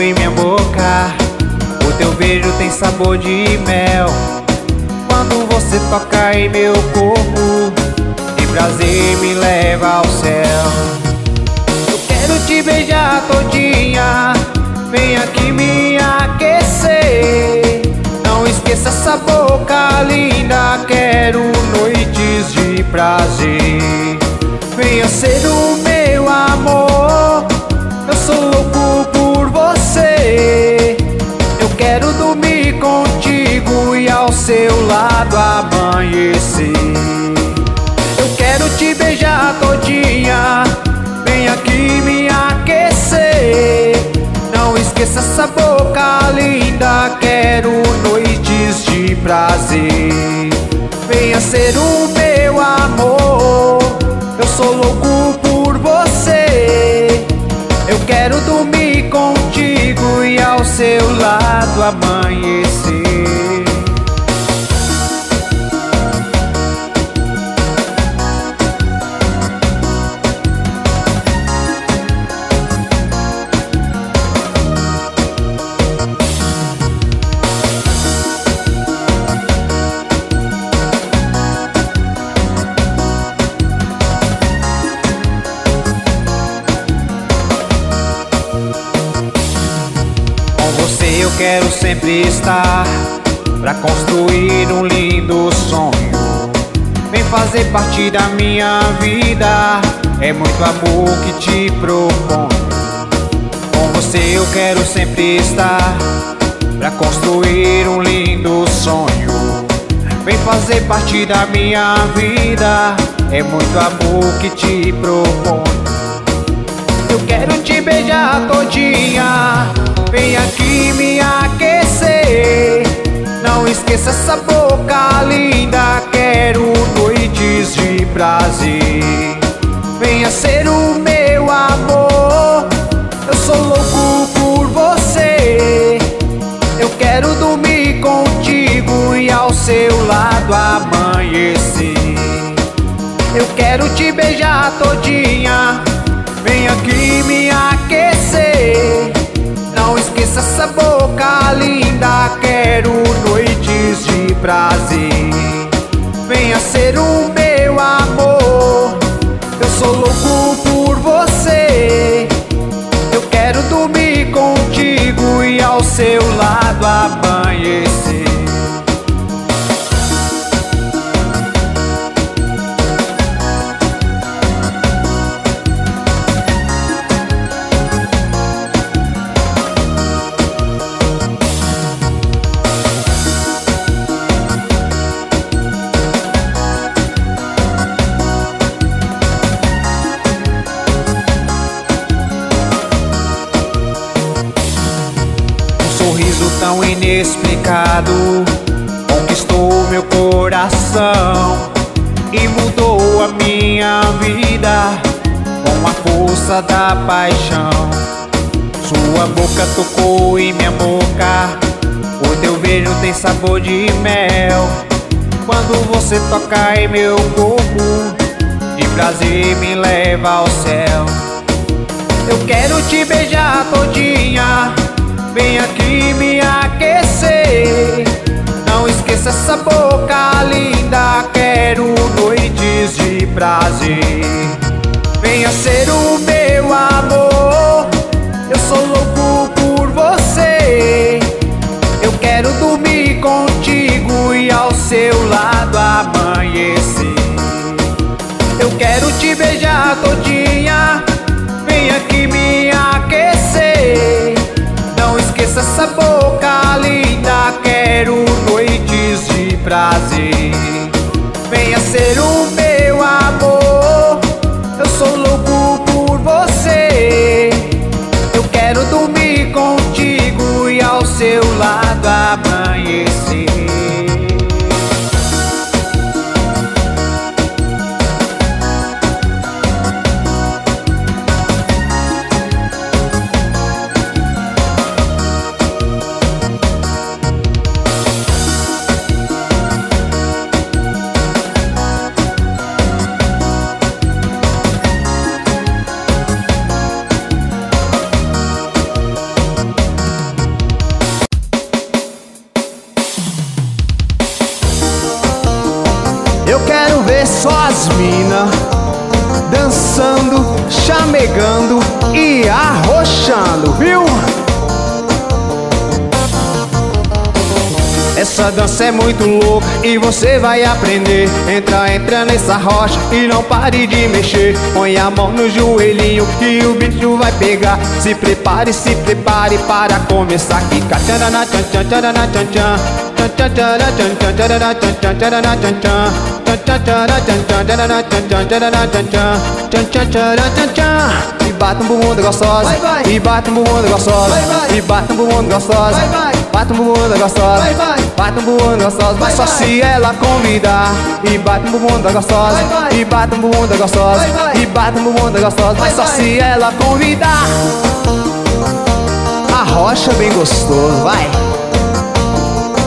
em minha boca, o teu beijo tem sabor de mel. Quando você toca em meu corpo, de prazer me leva ao céu. Eu quero te beijar todinha, vem aqui me aquecer. Não esqueça essa boca linda, quero noites de prazer. Venha ser o lado amanhecer. Eu quero te beijar todinha, sempre estar Pra construir um lindo sonho. Vem fazer parte da minha vida É muito amor que te proponho. Com você eu quero sempre estar Pra construir um lindo sonho. Vem fazer parte da minha vida É muito amor que te proponho. Eu quero te beijar todinha Vem aqui me aquecer. Não esqueça essa boca linda Quero noites de prazer. Venha ser o meu amor Eu sou louco por você. Eu quero dormir contigo E ao seu lado amanhecer. Eu quero te beijar todinha prazer conquistou meu coração e mudou a minha vida com a força da paixão. Sua boca tocou em minha boca, o teu beijo tem sabor de mel. Quando você toca em meu corpo, de prazer me leva ao céu. Eu quero te beijar todinha Vem aqui me aquecer. Não esqueça essa boca linda Quero noites de prazer. Venha ser o meu amor Eu sou louco por você. Eu quero dormir contigo E ao seu lado amanhecer. Eu quero te beijar todinha essa boca linda Quero noites de prazer. Venha ser o Essa dança é muito louca e você vai aprender Entra, entra nessa rocha e não pare de mexer Põe a mão no joelhinho que o bicho vai pegar Se prepare, se prepare para começar a quicar Tcharana, tchan, tchan, tchan, tchan, tchan E bate um bumbum gostosa E bate um bumbum gostosa E bate um bumbum gostosa Bate um bumbum gostosa. Vai, vai. Bate um bumbum gostosa, mas só vai. se ela convidar. E bate um bumbum gostosa. Vai, vai. E bate um bumbum gostosa. Vai, vai. E bate um bumbum gostosa, mas só se ela convidar. A rocha bem gostoso, vai.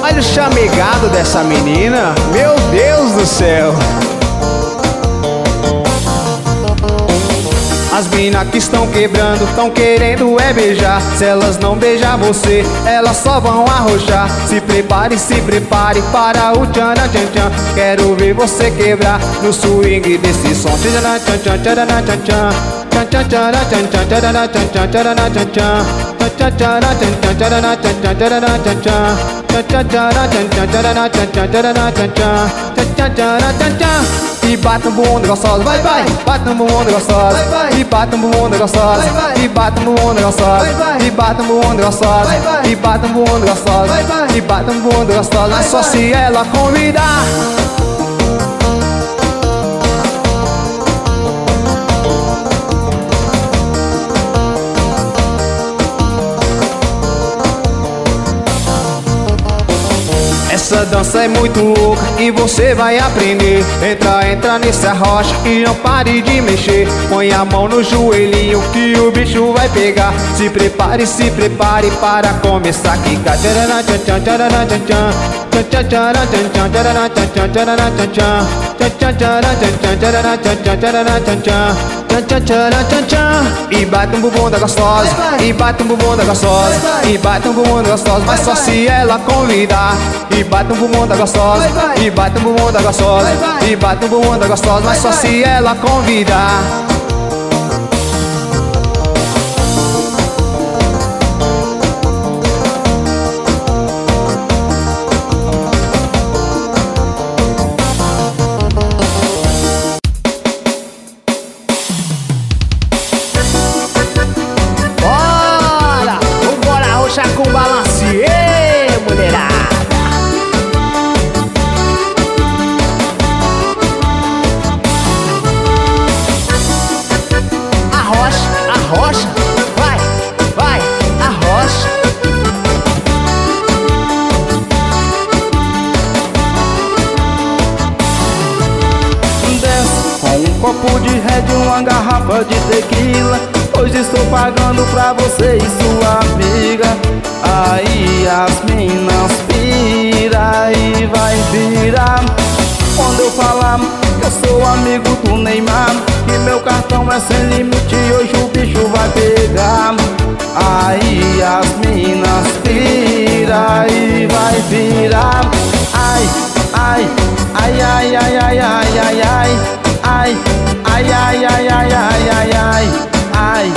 Olha o chamegado dessa menina. Meu Deus do céu As minas que estão quebrando, estão querendo é beijar. Se elas não beijar você, elas só vão arrochar. Se prepare, se prepare para o tchan tchan tchan Quero ver você quebrar no swing desse som. Tchan tchan tchan tchan tchan tchan e bate no bunda gostosa, vai, vai. Bate no bunda gostosa E bate no bunda gostosa E bate no bunda gostosa E bate no bunda gostosa E bate no bunda gostosa E bate no bunda gostosa Só se ela convidar. Essa dança é muito louca e você vai aprender Entra, entra nessa rocha e não pare de mexer Põe a mão no joelhinho que o bicho vai pegar Se prepare, se prepare para começar a quicar E bate um bumbum da gostosa. E bate um bumbum da gostosa. E bate um bumbum da gostosa Mas só se ela convidar E bate um bumbum da gostosa. E bate um bumbum da gostosa. E bate um bumbum da gostosa Mas só se ela convidar Aí as minas pira e vai virar Quando eu falar que eu sou amigo do Neymar Que meu cartão é sem limite e hoje o bicho vai pegar Aí as minas pira e vai virar ai, ai, ai, ai, ai, ai, ai Ai, ai, ai, ai, ai, ai, ai, ai Ai, ai,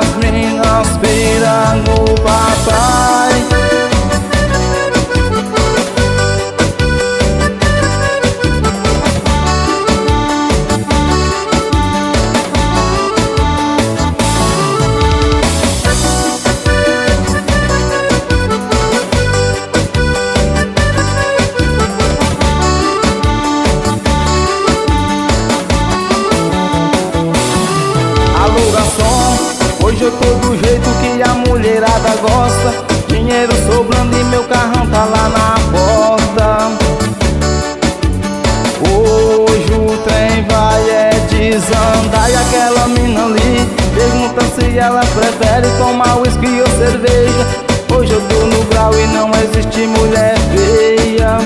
se ela prefere tomar whisky ou cerveja. Hoje eu tô no grau e não existe mulher feia.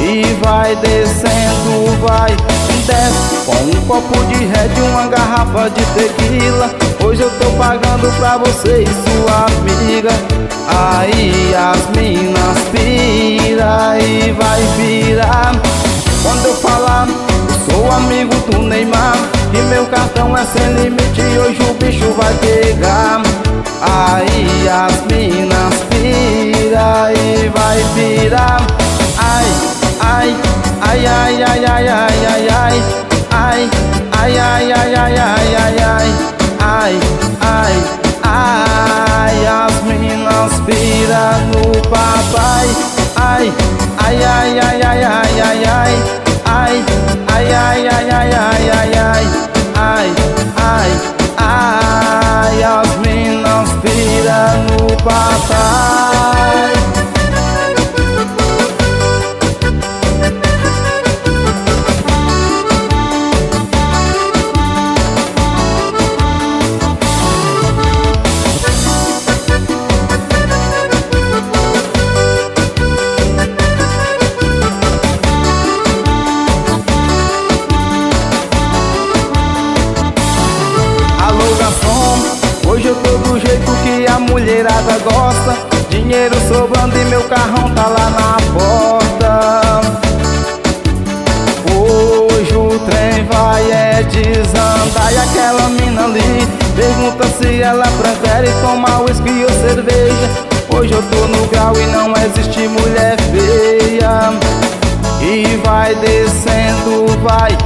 E vai descendo, vai desce. Com um copo de red, uma garrafa de tequila. Hoje eu tô pagando pra você e sua amiga. Aí as minas pira e vai virar Quando eu falar, eu sou amigo do Neymar E meu cartão é sem limite, hoje o bicho vai pegar Aí as minas pira e vai virar Ai, ai, ai, ai, ai, ai, ai, ai, ai Ai, ai, ai, ai, ai, ai, ai, ai Ai, ai, ai As minas pira no papai Ai, ai, ai, ai, ai, ai, ai, ai Ai, ai, ai, ai, ai, ai, ai, ai Ai, As minas pira no papai mulherada gosta Dinheiro sobrando e meu carrão tá lá na porta. Hoje o trem vai é desandar E aquela mina ali pergunta se ela prefere tomar whisky ou cerveja. Hoje eu tô no grau e não existe mulher feia. E vai descendo, vai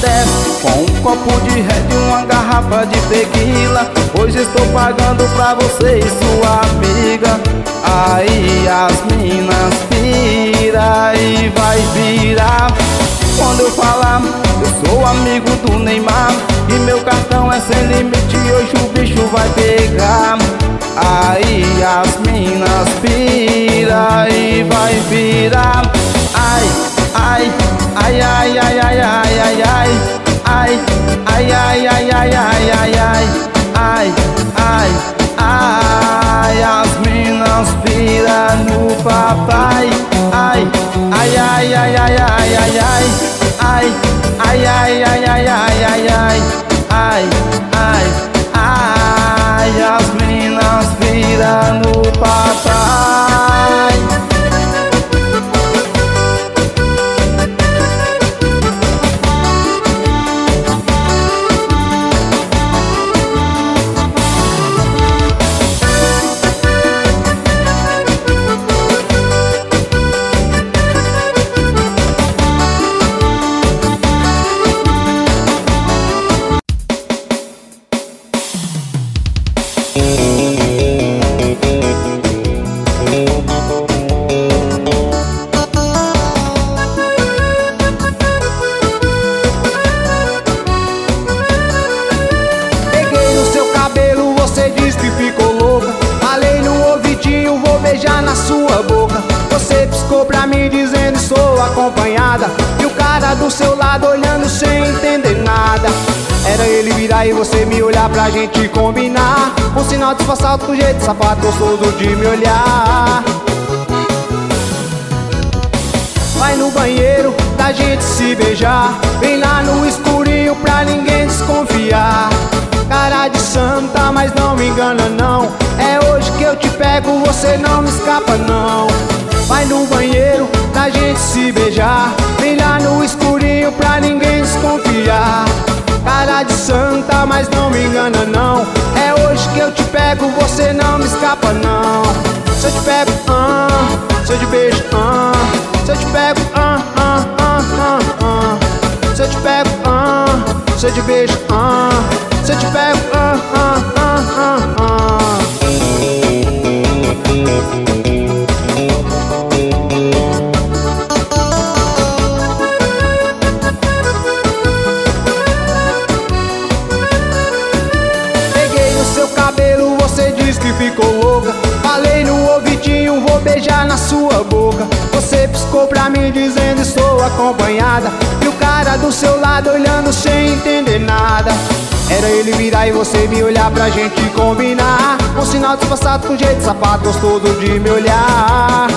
desce Com um copo de red e uma garrafa de tequila. Hoje estou pagando pra você e sua amiga. Aí as minas pira e vai virar. Quando eu falar, eu sou amigo do Neymar. E meu cartão é sem limite, hoje o bicho vai pegar. Aí as minas pira e vai virar ai, ai, ai, ai, ai, ai, ai, ai Ai, ai, ai, ai, ai, ai, ai, ai Ai, ai, ai As minas pira no papai Ai, ai, ai, ai, ai, ai, ai, ai Ai, ai, ai, ai, ai, ai, ai, ai Ai, ai, ai ouvidinho, vou beijar na sua boca. Você piscou pra mim dizendo sou acompanhada. E o cara do seu lado olhando sem entender nada. Era ele virar e você me olhar pra gente combinar. Um sinal disfarçado do jeito sapato gostoso de me olhar Vai no banheiro pra gente se beijar. Vem lá no escurinho pra ninguém desconfiar. Cara de santa, mas não me engana não. É hoje que eu te pego, você não me escapa não. Vai no banheiro pra gente se beijar. Vem lá no escurinho pra ninguém desconfiar. Cara de santa, mas não me engana não. É hoje que eu te pego, você não me escapa não. Se eu te pego, ah, se eu te beijo, te beijo, ah Se eu te pego, ah, ah, ah, ah, ah. Peguei no seu cabelo, você disse que ficou louca. Falei no ouvidinho, vou beijar na sua boca. Você piscou pra mim dizendo acompanhada. E o cara do seu lado olhando sem entender nada. Era ele virar e você me olhar pra gente combinar. Um sinal disfarçado com jeito sapato gostoso de me olhar.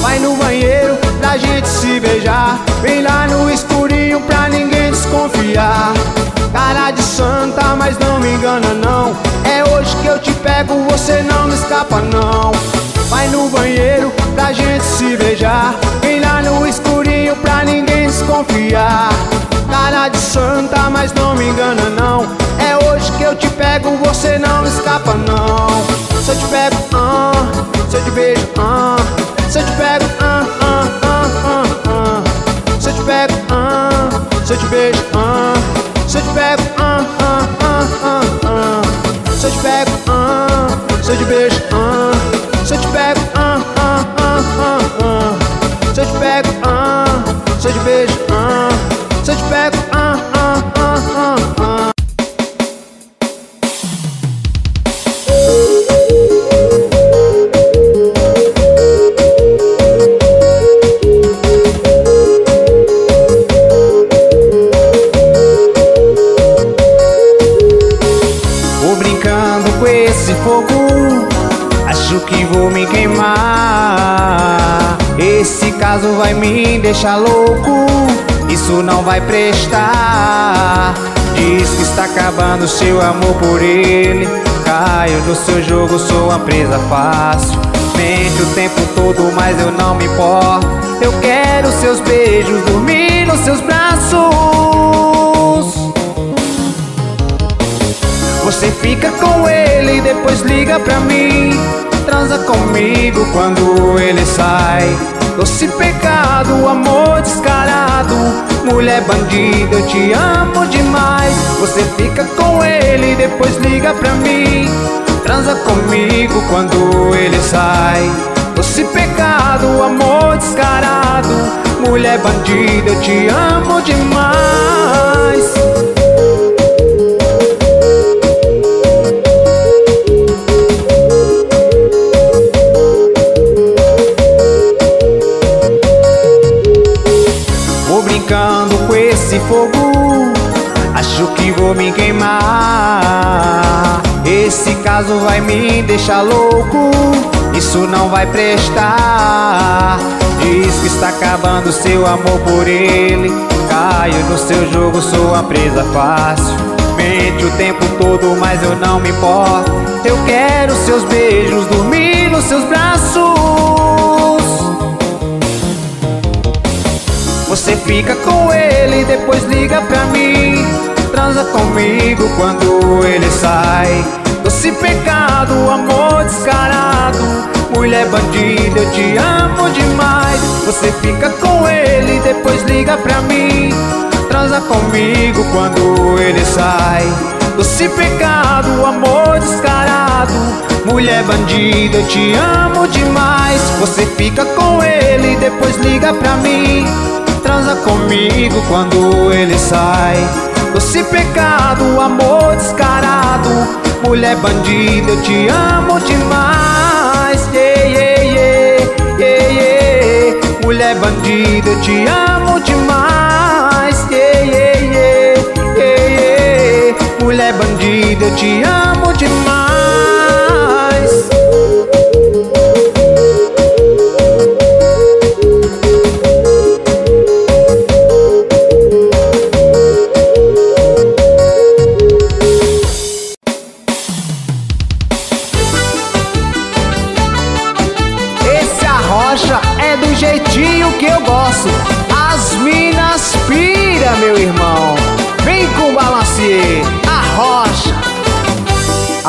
Vai no banheiro pra gente se beijar. Vem lá no escuro desconfiar. Cara de santa, mas não me engana não. É hoje que eu te pego, você não me escapa não. Vai no banheiro pra gente se beijar. Vem lá no escurinho pra ninguém desconfiar. Cara de santa, mas não me engana não. É hoje que eu te pego, você não escapa não. Se eu te pego, ah, se eu te beijo, ah. Se eu te pego, ah, ah, ah, ah, ah. Se eu te pego, ah, se eu te beijo, ah caso vai me deixar louco? Isso não vai prestar. Diz que está acabando seu amor por ele. Caio no seu jogo, sou uma presa fácil. Mente o tempo todo, mas eu não me importo. Eu quero seus beijos, dormir nos seus braços. Você fica com ele e depois liga pra mim. Transa comigo quando ele sai Doce pecado, amor descarado. Mulher bandida, eu te amo demais. Você fica com ele depois liga pra mim. Transa comigo quando ele sai. Doce pecado, amor descarado. Mulher bandida, eu te amo demais Caso vai me deixar louco Isso não vai prestar. Diz que está acabando seu amor por ele Caio no seu jogo, sou a presa fácil. Mente o tempo todo, mas eu não me importo. Eu quero seus beijos, dormir nos seus braços. Você fica com ele, depois liga pra mim. Transa comigo quando ele sai Doce pecado, amor descarado. Mulher bandida, eu te amo demais. Você fica com ele, depois liga pra mim. Transa comigo quando ele sai. Doce pecado, amor descarado. Mulher bandida, eu te amo demais. Você fica com ele, depois liga pra mim. Transa comigo quando ele sai. Doce pecado, amor descarado Mulher bandida, eu te amo demais yeah. Mulher bandida, eu te amo demais yeah. Mulher bandida, eu te amo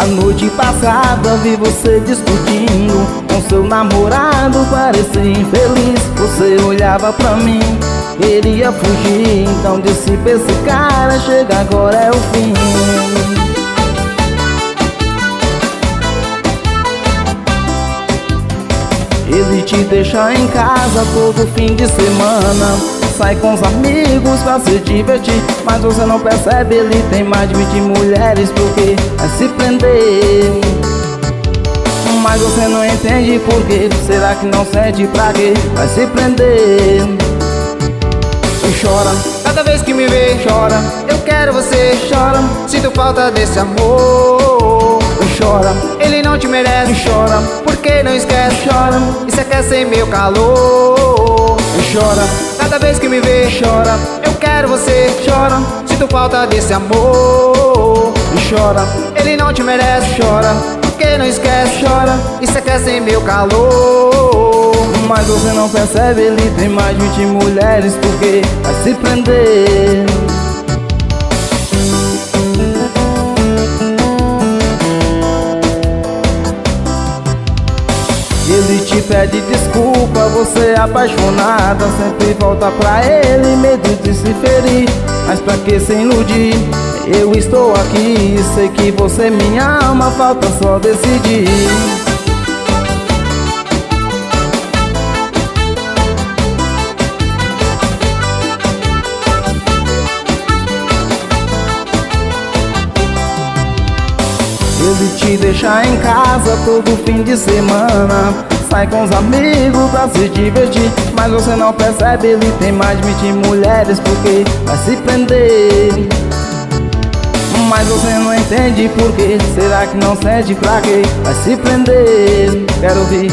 noite passada vi você discutindo Com seu namorado, parecia infeliz. Você olhava pra mim, queria fugir. Então disse pra esse cara, chega agora é o fim. Ele te deixa em casa todo fim de semana Sai com os amigos pra se divertir. Mas você não percebe, ele tem mais de 20 mulheres Porque vai se prender. Mas você não entende por quê. Será que não sente pra quê? Vai se prender. E chora, Cada vez que me vê, chora, eu quero você chora, Sinto falta desse amor. E chora, Ele não te merece e chora, Por que não esquece? chora, E cê quer ser meu calor chora. Cada vez que me vê, chora. Eu quero você, chora. Sinto falta desse amor, chora. Ele não te merece, chora. Porque não esquece, chora. E cê quer sem meu calor. Mas você não percebe, ele tem mais de 20 mulheres, porque vai se prender. Pede desculpa, você é apaixonada Sempre volta pra ele, medo de se ferir. Mas pra que se iludir? Eu estou aqui, sei que você me ama Falta só decidir. Ele te deixa em casa todo fim de semana Sai com os amigos pra se divertir. Mas você não percebe, ele tem mais de 20 mulheres Porque vai se prender. Mas você não entende por quê? Será que não sente pra quê? Vai se prender. Quero ouvir.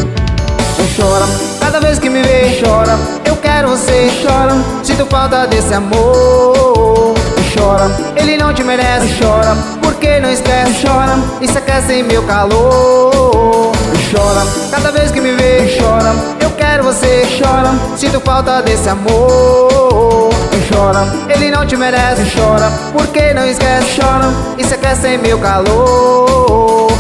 Chora Cada vez que me vê, chora Eu quero você, chora Sinto falta desse amor. Chora Ele não te merece, chora Porque não esquece, chora E cê quer sem meu calor Chora. Cada vez que me vê, chora. Eu quero você, chora. Sinto falta desse amor. Chora. Ele não te merece, chora. Porque não esquece, chora. E cê quer sem meu calor